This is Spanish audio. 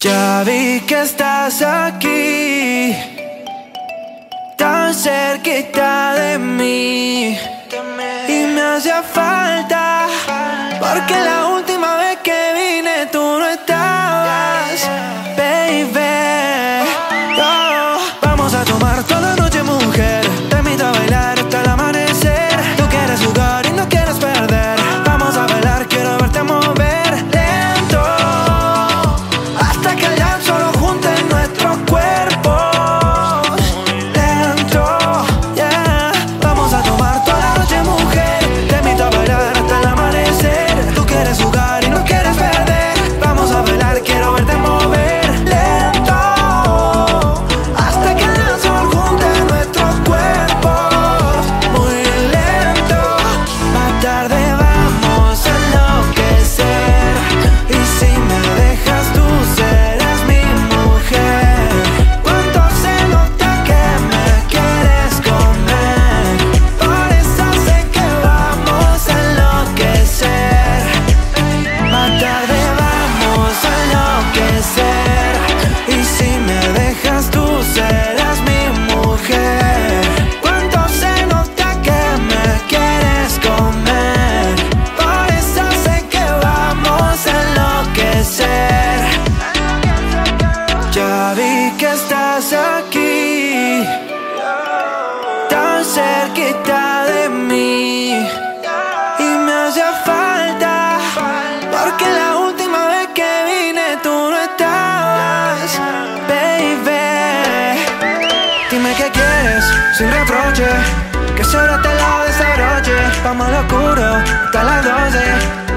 Ya vi que estás aquí, tan cerquita de mí, y me hace falta. Ya vi que estás aquí Tan cerquita de mí. Y me hace falta Porque la última vez que vine tú no estabas Baby. Dime qué quieres, sin reproche Que solo te lo desabroche. Vamos a lo oscuro, hasta las 12